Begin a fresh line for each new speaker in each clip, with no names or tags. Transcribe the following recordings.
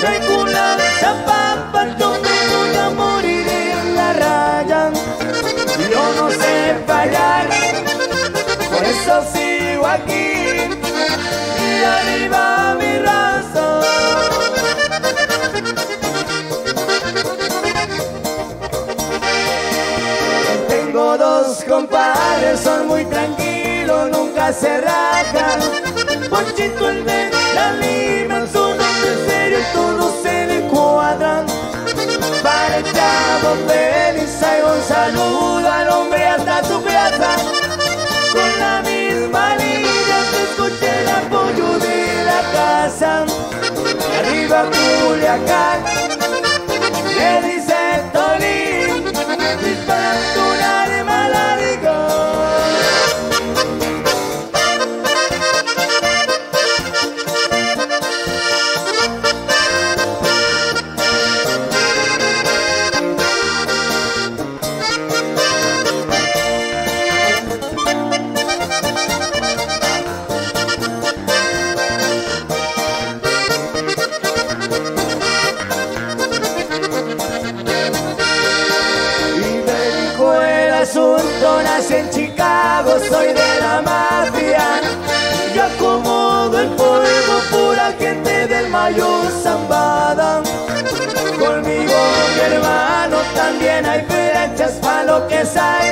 Traigo una zapata, yo voy a morir en la raya. Yo no sé fallar, por eso sigo aquí y arriba mi raza. Tengo dos compadres, son muy tranquilos, nunca se. casa con la misma línea se escucha el apoyo de la casa. Arriba Culiacán. asunto nace en Chicago, soy de la mafia. Yo acomodo el polvo, pura gente del mayor zambada. Conmigo, mi hermano, también hay flechas para lo que sale.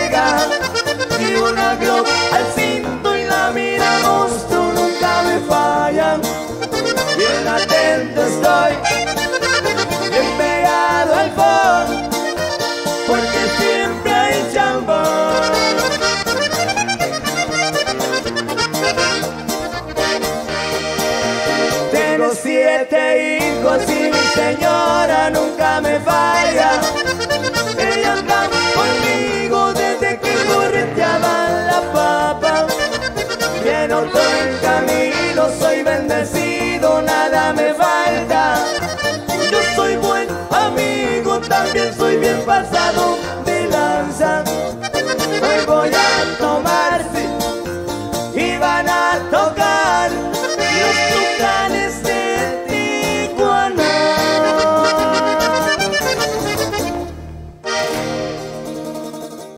Tengo siete hijos y mi señora nunca me falla. Ella anda conmigo desde que correteaban la papa. Lleno todo el camino, soy bendecido, nada me falta. Yo soy buen amigo también.